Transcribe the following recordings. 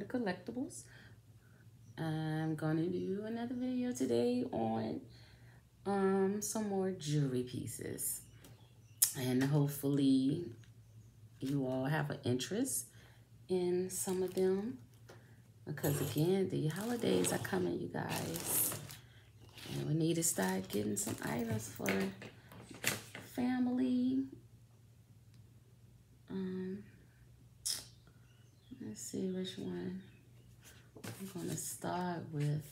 to KaWanda Collectibles. I'm to do another video today on um, some more jewelry pieces. And hopefully you all have an interest in some of them. Because again, the holidays are coming, you guys. And we need to start getting some items for family. Um, let's see which one I'm gonna start with.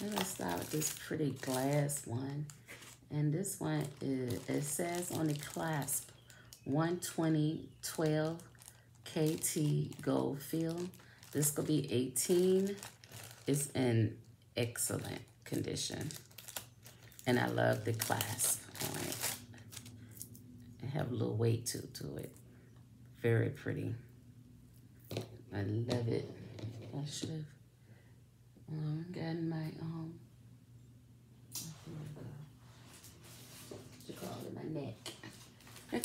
I'm gonna start with this pretty glass one. And this one is, it says on the clasp, 120 12 KT gold fill. This could be 18. It's in excellent condition. And I love the clasp on it. It have a little weight to, to it. Very pretty. I love it. I should have um, gotten my, um, my neck.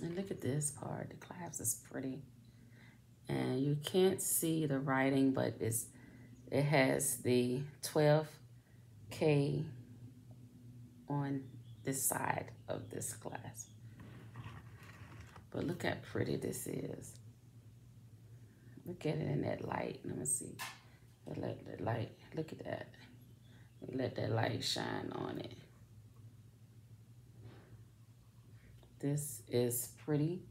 and look at this part. The clasp is pretty. And you can't see the writing, but it's it has the 12K on this side of this clasp. But look how pretty this is. Look at it in that light. Let me see. Let the light, look at that. Let that light shine on it. This is pretty.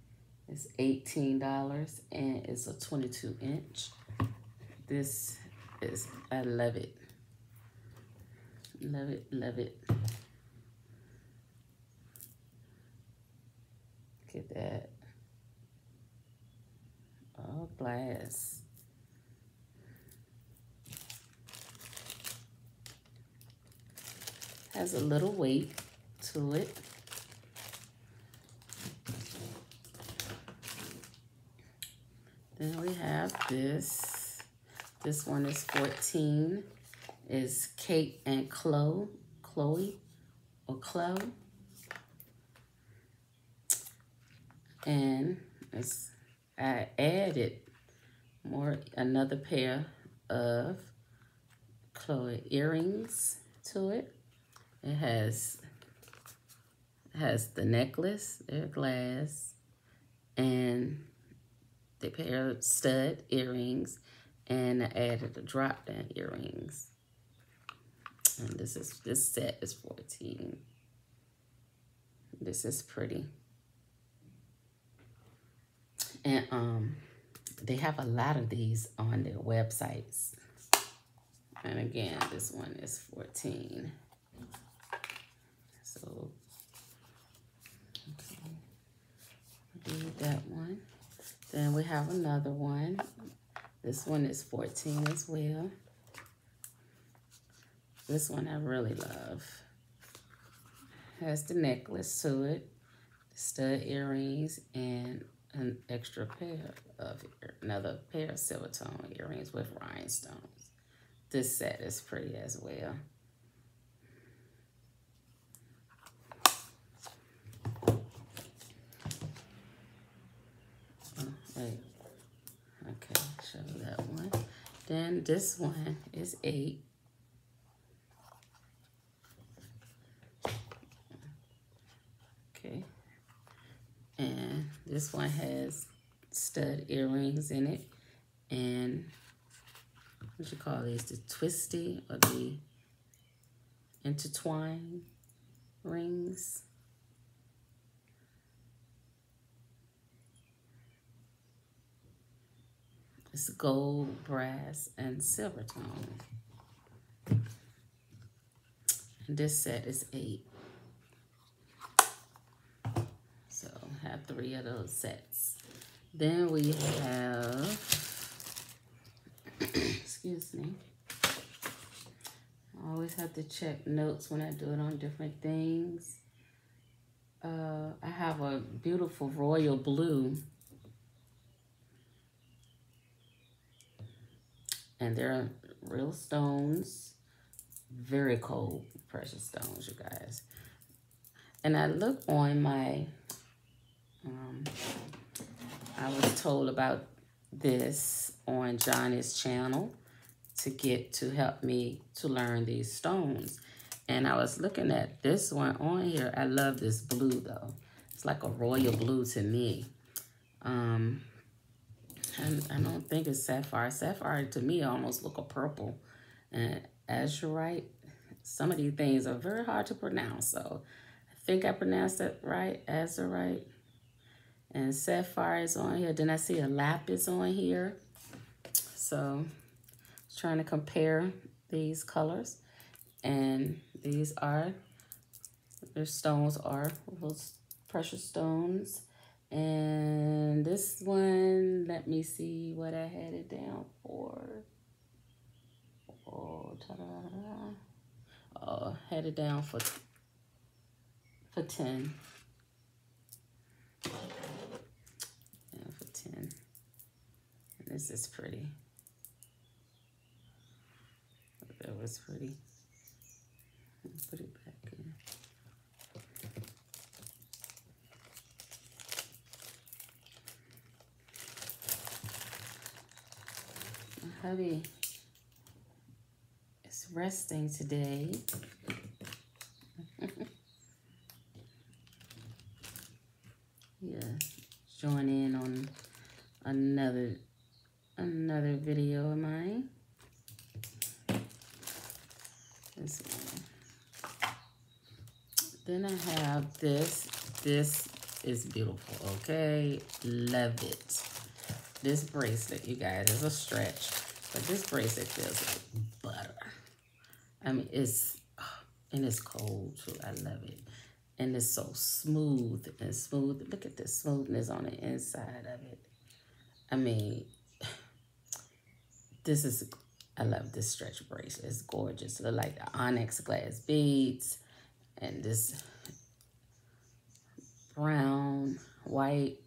It's $18 and it's a 22 inch. This is, I love it. Love it, love it. Look at that. Glass. Has a little weight to it. Then we have this. This one is 14. Is Kate and Chloe. Chloe or Chloe. And I added more another pair of Chloe earrings to it. It has has the necklace, they're glass, and the pair of stud earrings, and I added the drop down earrings. And this is this set is 14. This is pretty. And um they have a lot of these on their websites. And again, this one is 14. So okay. Do that one. Then we have another one. This one is 14 as well. This one I really love. Has the necklace to it, stud earrings, and an extra pair of, another pair of silver tone earrings with rhinestones. This set is pretty as well. Oh, wait. Okay, show that one. Then this one is eight. Okay. And this one has stud earrings in it. And what you call these? The twisty or the intertwined rings. It's gold, brass, and silver tone. And this set is eight. So have three of those sets. Then we have, excuse me. I always have to check notes when I do it on different things. Uh, I have a beautiful royal blue and they're real stones, very cold precious stones, you guys. And I look on my, um, I was told about this on Johnny's channel to get to help me to learn these stones. And I was looking at this one on here. I love this blue though. It's like a royal blue to me. Um, and I don't think it's sapphire. Sapphire to me almost look a purple. And azurite, some of these things are very hard to pronounce. So I think I pronounced it right, azurite. And sapphire is on here. Then I see a lapis on here. So trying to compare these colors. And these are, their stones are those precious stones. And this one, let me see what I had it down for. Oh, ta-da-da. Oh, had it down for for 10. Yeah, for 10. And this is pretty. That was pretty. Put it back in. My hubby is resting today. yeah, join in on another another video of mine. This one. Then I have this. This is beautiful, okay? Love it. This bracelet, you guys, is a stretch. But this bracelet feels like butter. I mean, it's, ah, and it's cold too. I love it. And it's so smooth and smooth. Look at the smoothness on the inside of it. I mean, this is, I love this stretch bracelet. It's gorgeous. Look like the onyx glass beads. And this brown, white,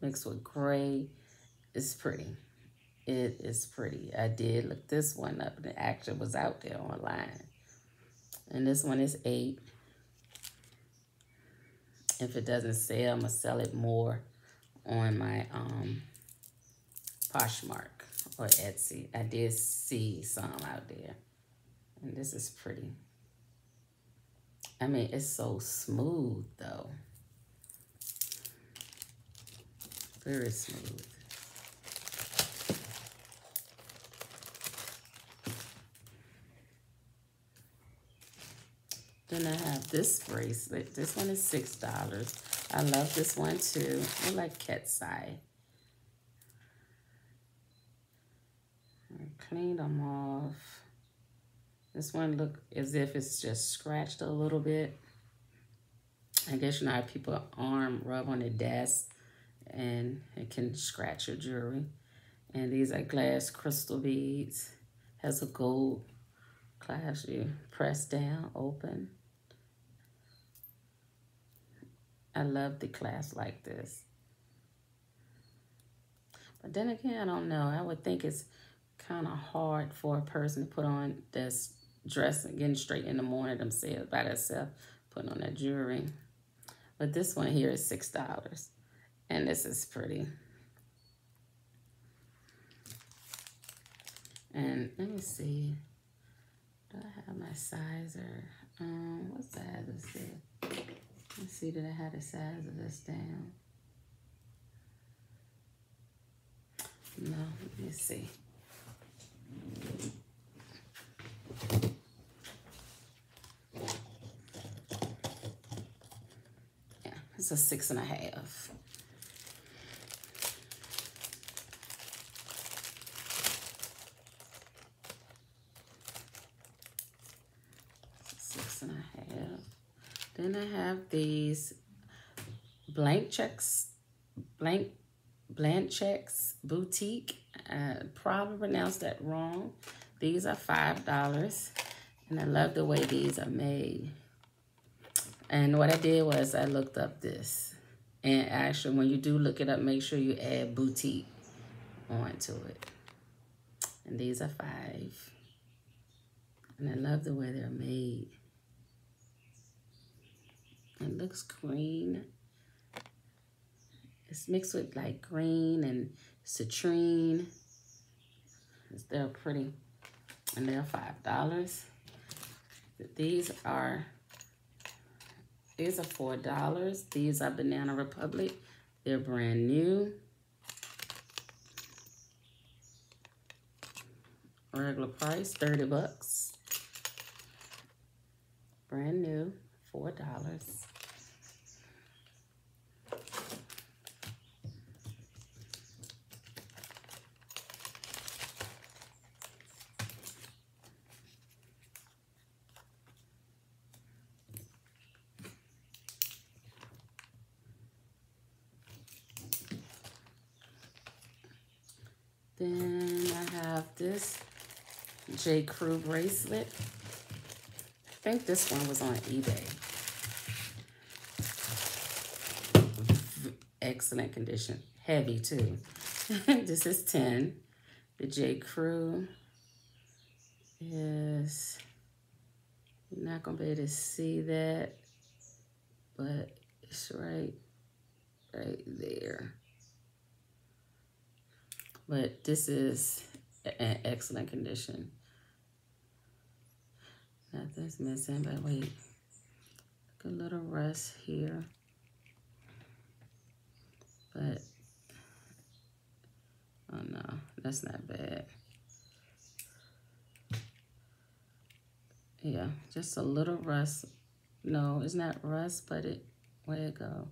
mixed with gray. It's pretty. It is pretty. I did look this one up and it actually was out there online. And this one is eight. If it doesn't sell, I'm going to sell it more on my um, Poshmark or Etsy. I did see some out there. And this is pretty. I mean, it's so smooth, though. Very smooth. Then I have this bracelet. This one is $6. I love this one too. I like eye. I cleaned them off. This one look as if it's just scratched a little bit. I guess you know how people arm rub on the desk and it can scratch your jewelry. And these are glass crystal beads. Has a gold clasp you press down, open. I love the class like this. But then again, I don't know. I would think it's kind of hard for a person to put on this dress and getting straight in the morning themselves by themselves, putting on that jewelry. But this one here is $6. And this is pretty. And let me see. Do I have my size or um what size is it? Let's see, did I have the size of this down? No, let me see. Yeah, it's a six and a half. Six and a half. Then I have these blank checks, blank blank checks boutique. Uh, I probably pronounced that wrong. These are five dollars, and I love the way these are made. And what I did was I looked up this, and actually, when you do look it up, make sure you add boutique onto it. And these are five. And I love the way they're made. It looks green. It's mixed with like green and citrine. They're pretty. And they're $5. These are, these are $4. These are Banana Republic. They're brand new. Regular price, 30 bucks. Brand new, $4. Then I have this J. Crew bracelet. I think this one was on eBay. Excellent condition. Heavy too. this is 10. The J. Crew is, not going to be able to see that, but it's right, right there. But this is an excellent condition. Nothing's missing, but wait. a little rust here. But, oh no, that's not bad. Yeah, just a little rust. No, it's not rust, but it, where it go?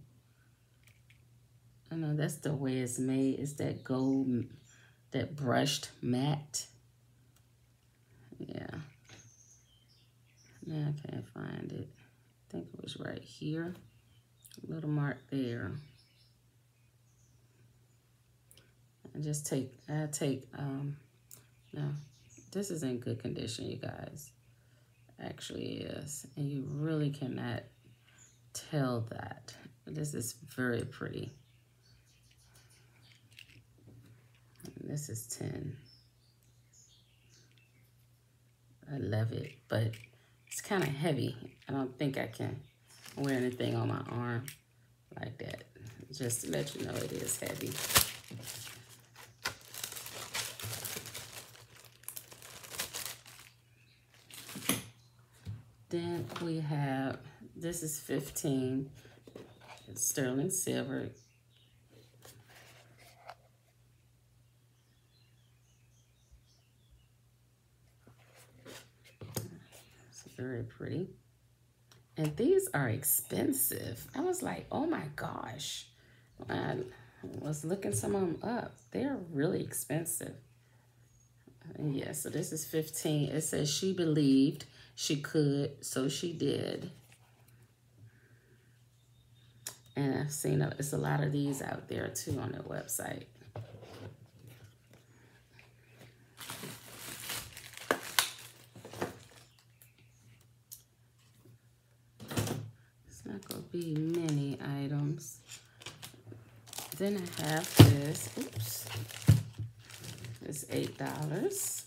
I know that's the way it's made. It's that gold that brushed matte. Yeah. I can't find it. I think it was right here. A little mark there. I just take, I take, um, no, this is in good condition, you guys. Actually is. And you really cannot tell that. This is very pretty. This is 10. I love it, but kind of heavy. I don't think I can wear anything on my arm like that. Just to let you know it is heavy. Then we have, this is 15, sterling silver. Very pretty. And these are expensive. I was like, oh my gosh. I was looking some of them up. They're really expensive. Yeah, so this is 15. It says she believed she could, so she did. And I've seen it's a lot of these out there too on their website. Be many items. Then I have this, oops, it's $8.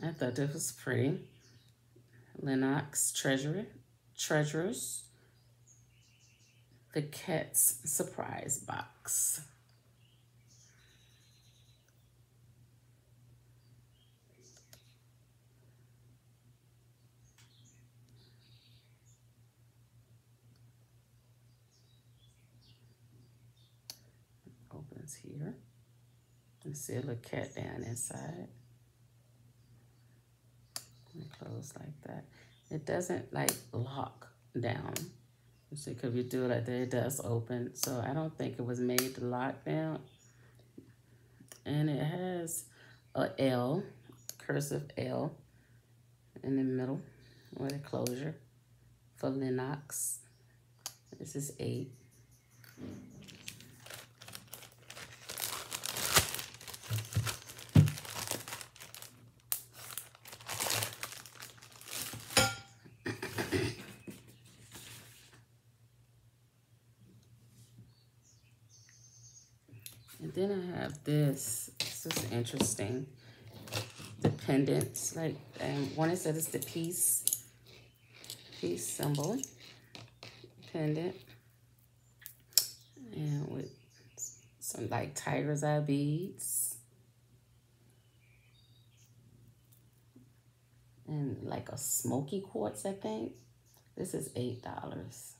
I thought this was pretty. Lenox Treasury, Treasures, the Cat's Surprise Box. here. See a little cat down inside. And close like that. It doesn't like lock down. You see, because you do it like that, it does open. So I don't think it was made to lock down. And it has a L, cursive L in the middle with a closure for Lenox. This is eight. Then I have this. This is interesting. The pendants, like, um, one it said it's the piece. peace symbol pendant. And with some like tiger's eye beads. And like a smoky quartz, I think. This is $8.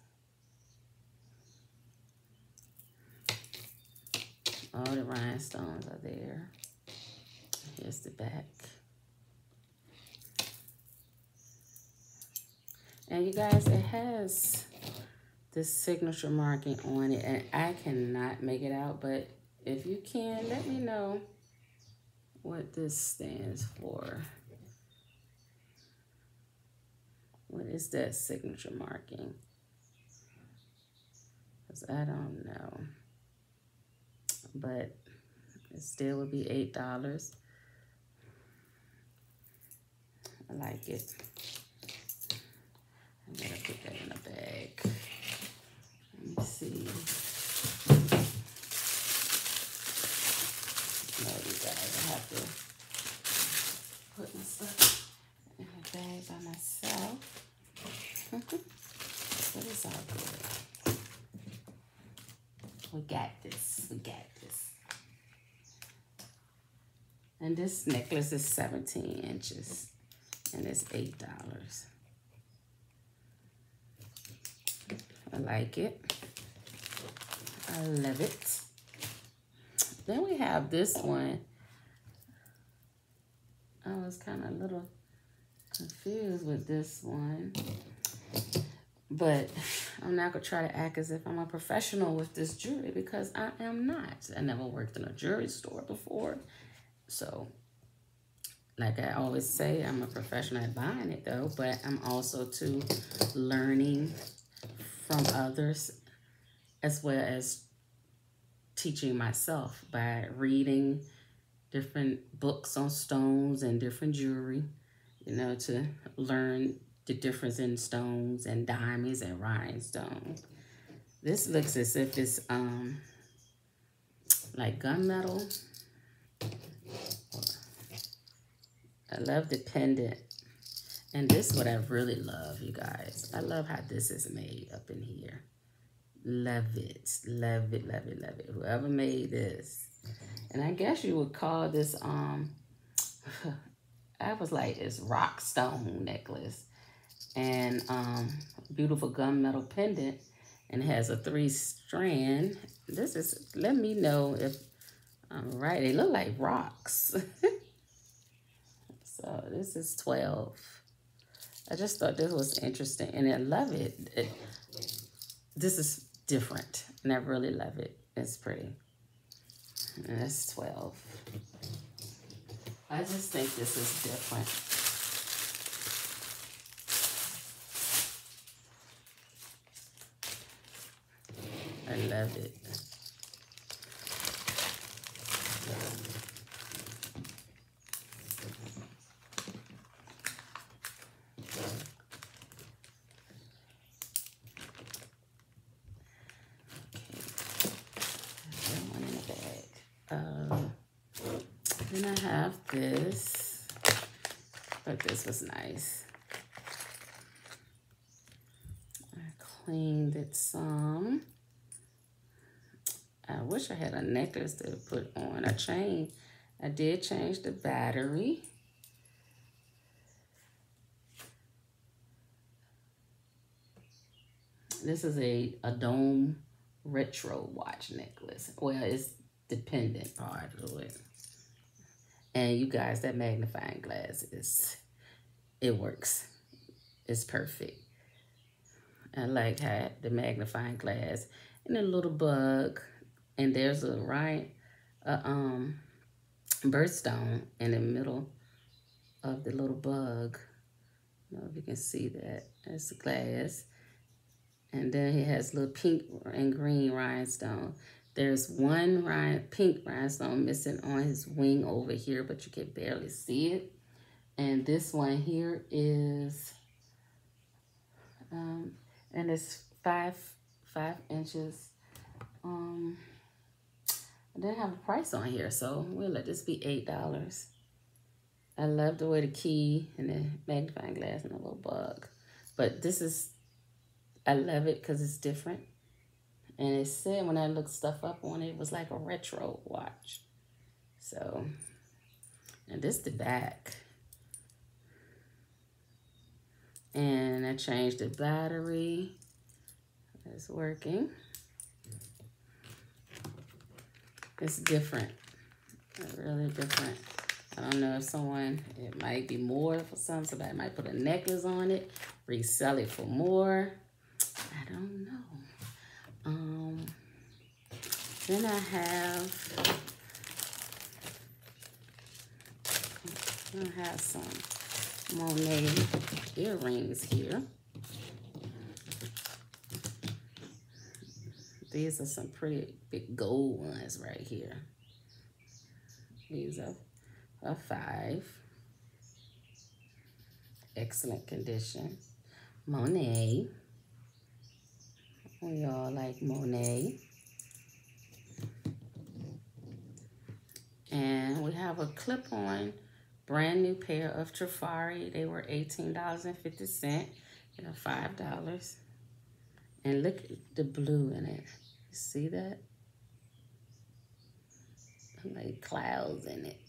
All the rhinestones are there. Here's the back. And you guys, it has this signature marking on it. And I cannot make it out, but if you can, let me know what this stands for. What is that signature marking? Because I don't know. But it still would be $8. I like it. I'm gonna put that in a bag. Let me see. No, you guys, I have to put my stuff in a bag by myself. but it's all good. We got this. We got this. And this necklace is 17 inches and it's $8. I like it. I love it. Then we have this one. I was kind of a little confused with this one. But I'm not to try to act as if I'm a professional with this jewelry because I am not. I never worked in a jewelry store before. So, like I always say, I'm a professional at buying it though, but I'm also too learning from others as well as teaching myself by reading different books on stones and different jewelry, you know, to learn the difference in stones and diamonds and rhinestones. This looks as if it's um like gunmetal. I love the pendant and this is what I really love, you guys. I love how this is made up in here. Love it. Love it, love it, love it. Whoever made this. And I guess you would call this, um, I was like, it's rock stone necklace. And um, beautiful gunmetal pendant. And has a three strand. This is, let me know if I'm right. They look like rocks. so this is 12. I just thought this was interesting and I love it. it. This is different and I really love it. It's pretty. And it's 12. I just think this is different. I love it. Uh, then I have this. But this was nice. I cleaned it some. I wish I had a necklace to put on. A chain. I did change the battery. This is a, a dome retro watch necklace. Well, it's dependent part of it. And you guys, that magnifying glass is, it works. It's perfect. I like how the magnifying glass and a little bug. And there's a right, a um, birthstone in the middle of the little bug. I know if you can see that. That's the glass. And then he has little pink and green rhinestone. There's one rhine, pink rhinestone missing on his wing over here, but you can barely see it. And this one here is, um, and it's five, five inches. Um, Didn't have a price on here, so we'll let this be $8. I love the way the key and the magnifying glass and the little bug. But this is, I love it because it's different. And it said when I looked stuff up on it, it was like a retro watch. So, and this the back. And I changed the battery. It's working. It's different. It's really different. I don't know if someone, it might be more for some. Somebody might put a necklace on it, resell it for more. I don't know. Um, then I have, I have some Monet earrings here. These are some pretty big gold ones right here. These are a five. Excellent condition. Monet. We all like Monet. And we have a clip-on brand new pair of Trifari. They were $18.50. They're $5. And look at the blue in it. You see that? Like clouds in it.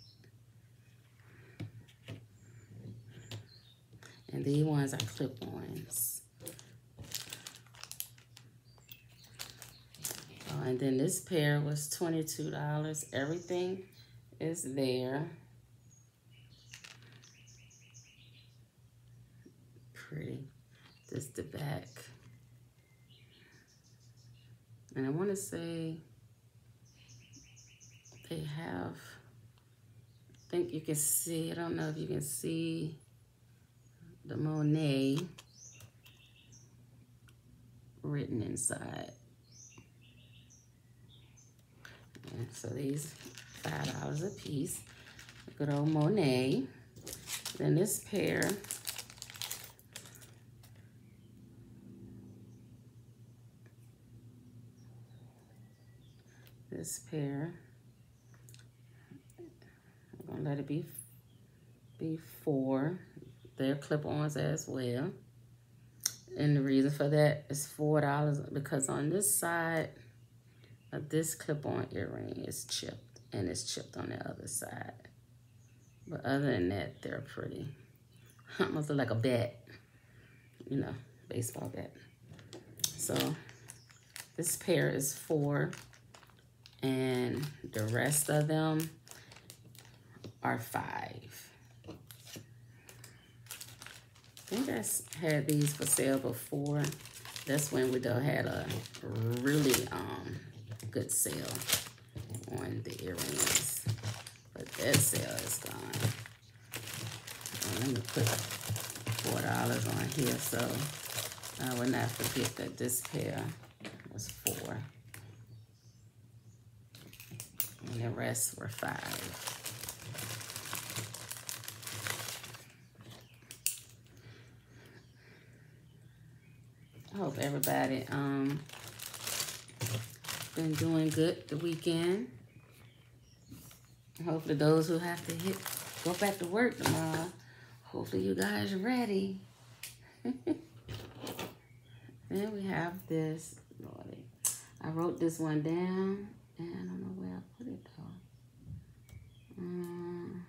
And these ones are clip-ons. Oh, and then this pair was $22. Everything is there. Pretty. Just the back. And I want to say they have, I think you can see, I don't know if you can see the Monet written inside. And so these five dollars a piece. Good old Monet. Then this pair this pair. I'm gonna let it be be four. They're clip-ons as well. And the reason for that is four dollars because on this side of this clip-on earring is chipped and it's chipped on the other side. But other than that, they're pretty. Almost like a bat, you know, baseball bat. So this pair is four and the rest of them are five. I think I had these for sale before. That's when we had a really um good sale on the earrings. But that sale is gone. let me put four dollars on here so I will not forget that this pair was four. And the rest were five. I hope everybody um been doing good the weekend. Hopefully those who have to hit go back to work tomorrow, hopefully you guys are ready. then we have this, Lordy. I wrote this one down and I don't know where I put it though. Um,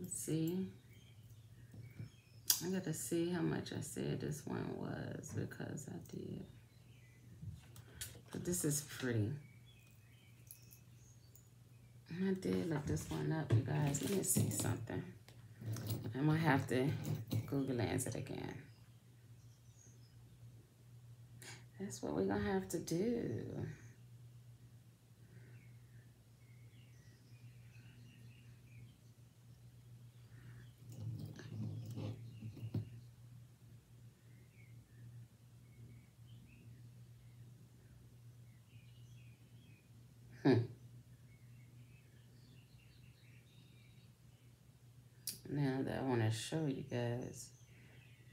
let's see. I got to see how much I said this one was because I did. But this is pretty. I did look this one up, you guys. Let me see something. I'm going to have to Google answer it again. That's what we're going to have to do. Hmm. Now that I want to show you guys,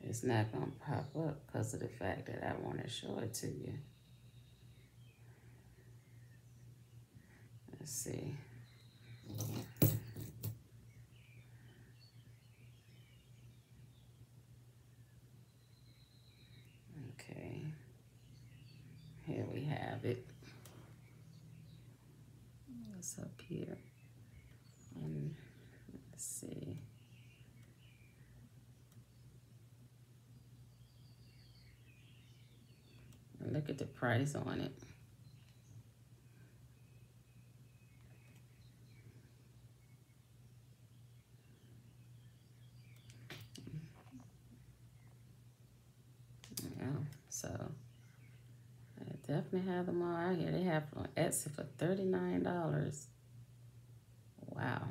it's not going to pop up because of the fact that I want to show it to you. Let's see. Okay. Here we have it. What's up here? And let's see. Look at the price on it. Yeah, so I definitely have them all out here. They have on Etsy for $39. Wow.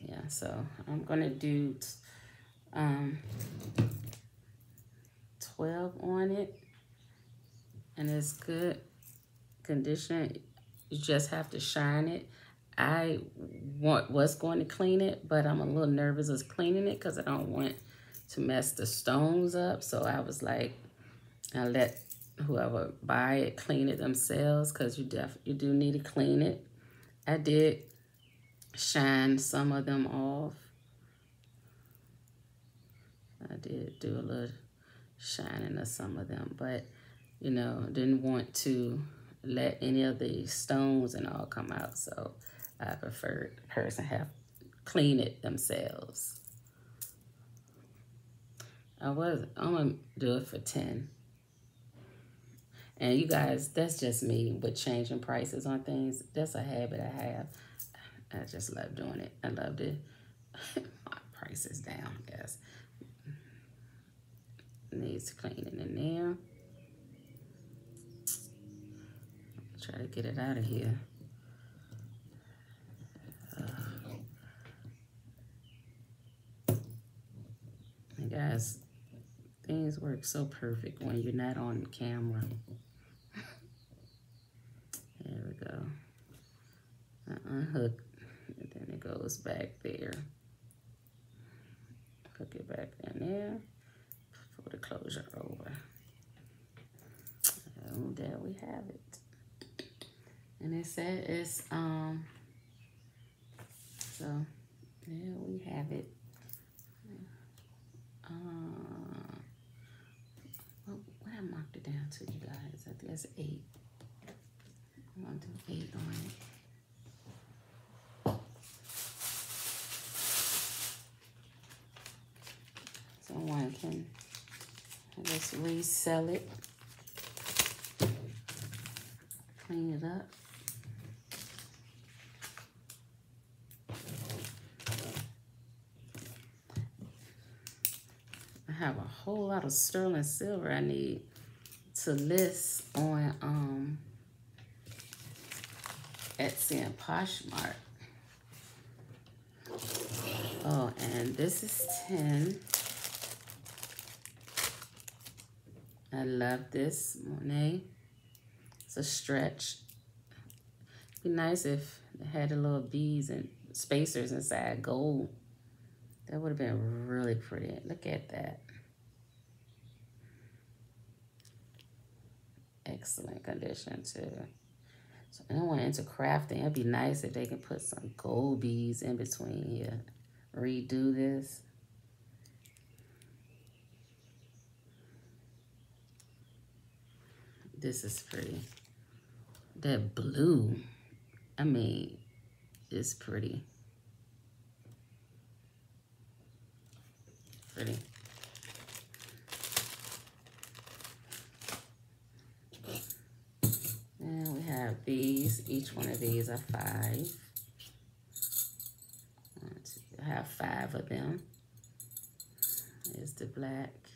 Yeah, so I'm gonna do um 12 on it. And it's good condition. You just have to shine it. I want was going to clean it but I'm a little nervous of cleaning it because I don't want to mess the stones up. So I was like I let whoever buy it clean it themselves because you def you do need to clean it. I did shine some of them off. I did do a little shining of some of them, but you know, didn't want to let any of the stones and all come out. So I preferred the person have clean it themselves. I was, I'm gonna do it for 10. And you guys, that's just me with changing prices on things. That's a habit I have. I just love doing it. I love it. My prices down, yes needs cleaning in there. Try to get it out of here. Uh, guys, things work so perfect when you're not on camera. there we go. I unhook, and then it goes back there. Hook it back in there the closure over. And there we have it. And it said it's, um, so there we have it. Uh, well, what I marked it down to you guys, I think that's eight. I'm gonna do eight on it. Someone can resell it. Clean it up. I have a whole lot of sterling silver I need to list on um Etsy and Poshmark. Oh, and this is 10. I love this Monet. It's a stretch. Be nice if it had a little beads and spacers inside gold. That would have been really pretty. Look at that. Excellent condition too. So anyone into crafting, it'd be nice if they can put some gold beads in between here. Redo this. This is pretty. That blue, I mean, is pretty. Pretty. And we have these. Each one of these are five. I have five of them. There's the black.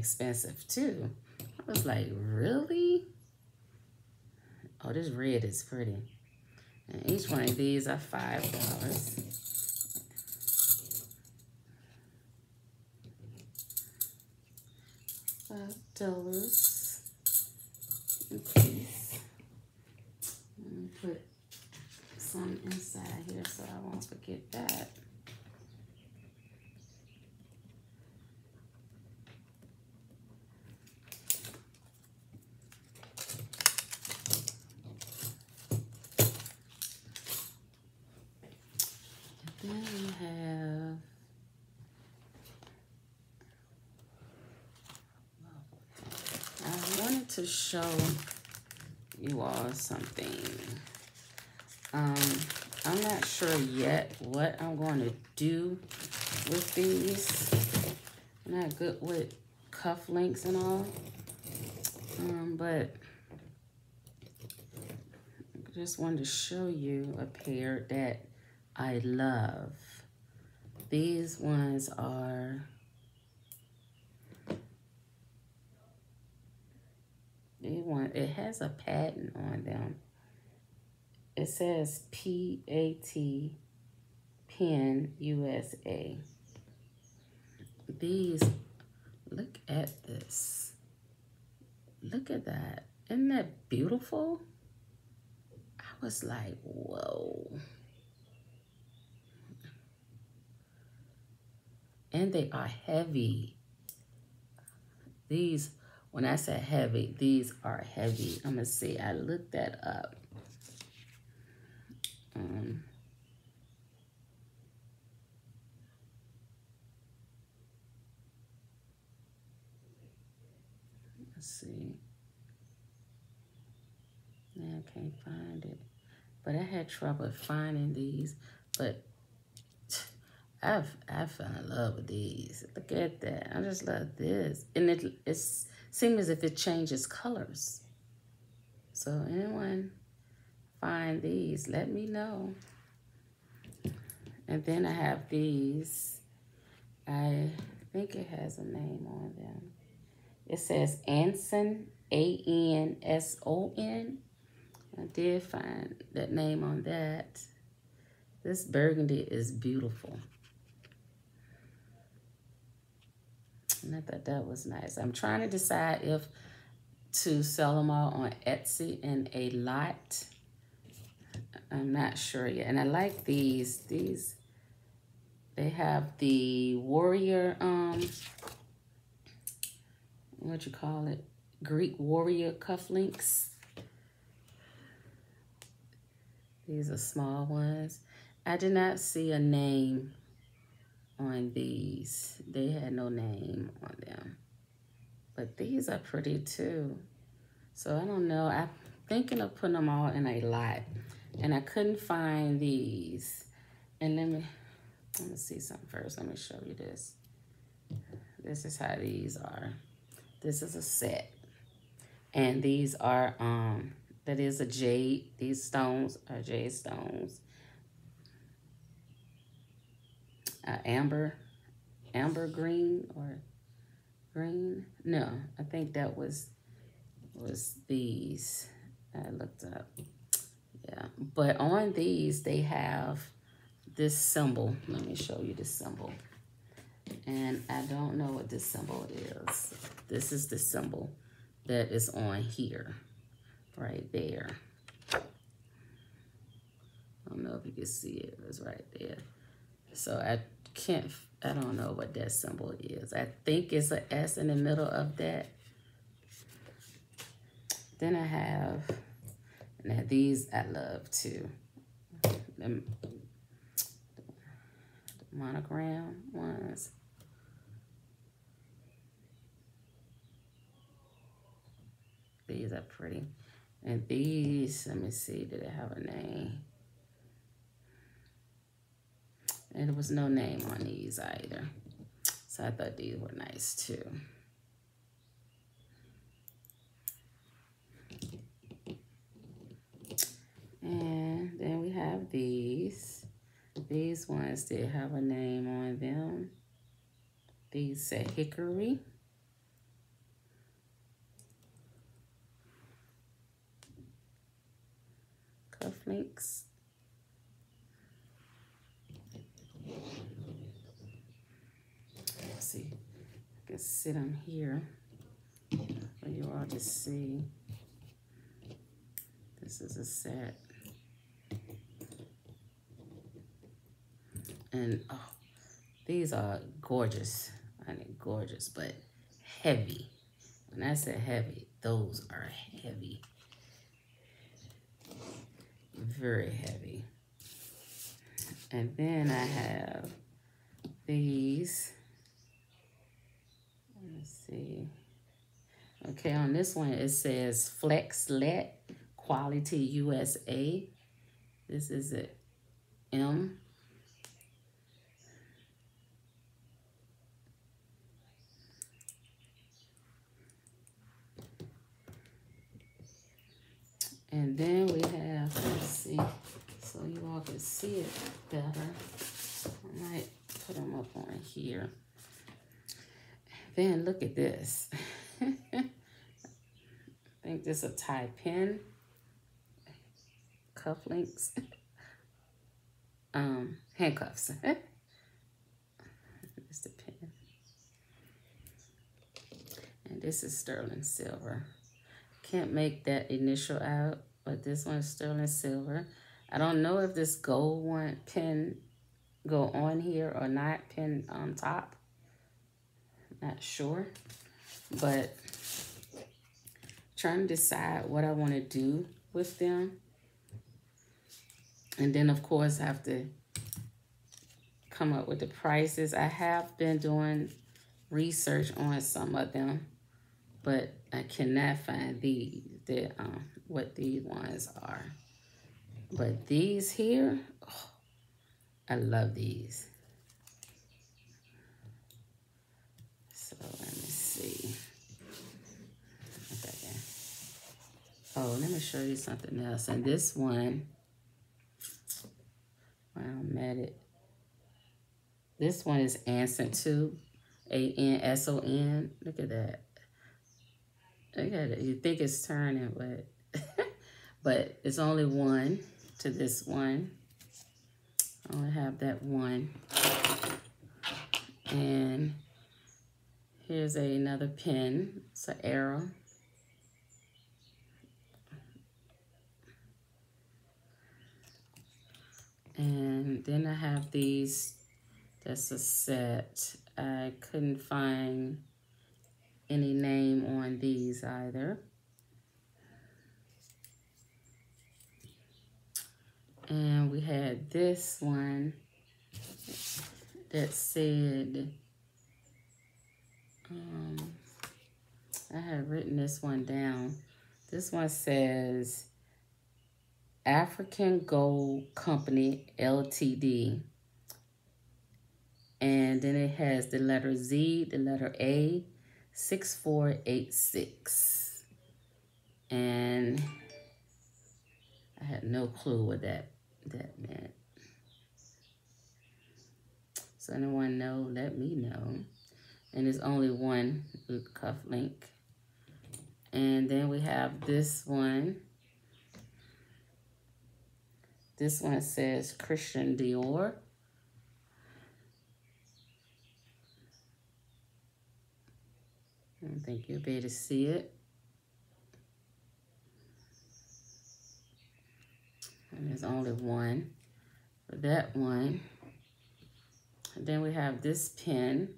expensive too. I was like, really? Oh, this red is pretty. And each one of these are $5. Five dollars a piece. Let me put some inside here so I won't forget that. To show you all something. Um, I'm not sure yet what I'm going to do with these. I'm not good with cuff links and all. Um, but I just wanted to show you a pair that I love. These ones are it has a patent on them. It says P-A-T Pen USA. These look at this. Look at that. Isn't that beautiful? I was like, whoa. And they are heavy. These, when I say heavy, these are heavy. I'm going to see. I looked that up. Um, let's see. Yeah, I can't find it. But I had trouble finding these. But I've I fell in love with these. Look at that. I just love this. And it it seems as if it changes colors. So anyone find these, let me know. And then I have these. I think it has a name on them. It says Anson, A-N-S-O-N. I did find that name on that. This burgundy is beautiful. I thought that was nice. I'm trying to decide if to sell them all on Etsy in a lot. I'm not sure yet. And I like these. These, they have the warrior, um, what you call it? Greek warrior cufflinks. These are small ones. I did not see a name on these. They had no name on them. But these are pretty too. So I don't know. I'm thinking of putting them all in a lot. And I couldn't find these. And let me, let me see something first. Let me show you this. This is how these are. This is a set. And these are, um, that is a jade. These stones are jade stones. Uh, amber, amber green or green. No, I think that was was these. I looked up. Yeah, but on these they have this symbol. Let me show you this symbol. And I don't know what this symbol is. This is the symbol that is on here, right there. I don't know if you can see it. It's right there. So I can't, I don't know what that symbol is. I think it's an S in the middle of that. Then I have, now these I love too. The, monogram ones. These are pretty. And these, let me see, did it have a name? And there was no name on these either. So I thought these were nice too. And then we have these. These ones did have a name on them. These say Hickok. Cufflinks. see. I can sit on here. for you all to see. This is a set. And oh, these are gorgeous. I mean, gorgeous, but heavy. When I say heavy, those are heavy. Very heavy. And then I have these. See. Okay, on this one it says Flex Let Quality USA. This is it. M. And then we have, let's see, so you all can see it better. I might put them up on here. Then look at this. I think this is a tie pin. Cufflinks. um, handcuffs. It's the pin. And this is sterling silver. Can't make that initial out, but this one's sterling silver. I don't know if this gold one pin go on here or not, pin on top. Not sure, but trying to decide what I want to do with them. And then, of course, I have to come up with the prices. I have been doing research on some of them but I cannot find these, the, um, what these ones are. But these here, oh, I love these. So Oh, let me see. Oh, let me show you something else. And this one, while I'm at it, this one is Anson 2, A-N-S-O-N. Look at that. Look at it. You think it's turning, but but it's only one to this one. I only have that one. And here's a, another pin. It's an arrow. And then I have these. That's a set. I couldn't find any name on these either. And we had this one that said, um, I had written this one down. This one says African Gold Company Ltd. And then it has the letter Z, the letter A, 6486. And I had no clue what that, that meant. So anyone know, let me know. And there's only one cuff link. And then we have this one. This one says Christian Dior. I think you'll be able to see it. And there's only one for that one. And then we have this pen.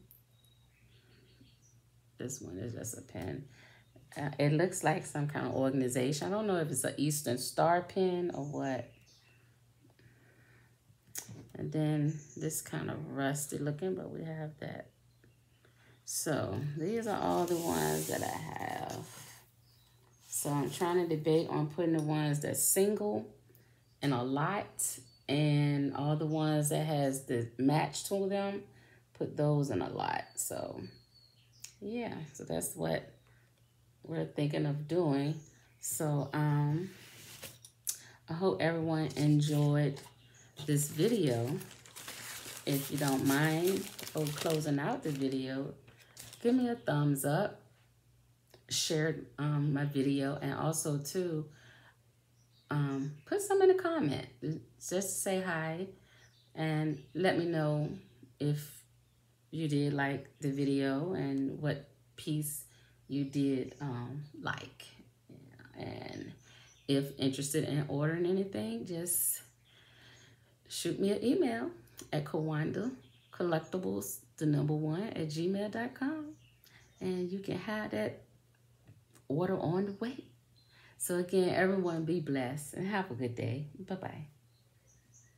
This one is just a pen. Uh, it looks like some kind of organization. I don't know if it's an Eastern Star pen or what. And then this kind of rusty looking, but we have that. So these are all the ones that I have. So I'm trying to debate on putting the ones that's single and a lot and all the ones that has the match to them, put those in a lot. So yeah, so that's what we're thinking of doing. So um, I hope everyone enjoyed this video. If you don't mind, for closing out the video, give me a thumbs up, share um, my video, and also too, um, put some in the comment. Just say hi and let me know if you did like the video and what piece you did um, like. And if interested in ordering anything, just shoot me an email at KaWanda Collectibles, the number one, at gmail.com. And you can have that order on the way. So again, everyone be blessed and have a good day. Bye-bye.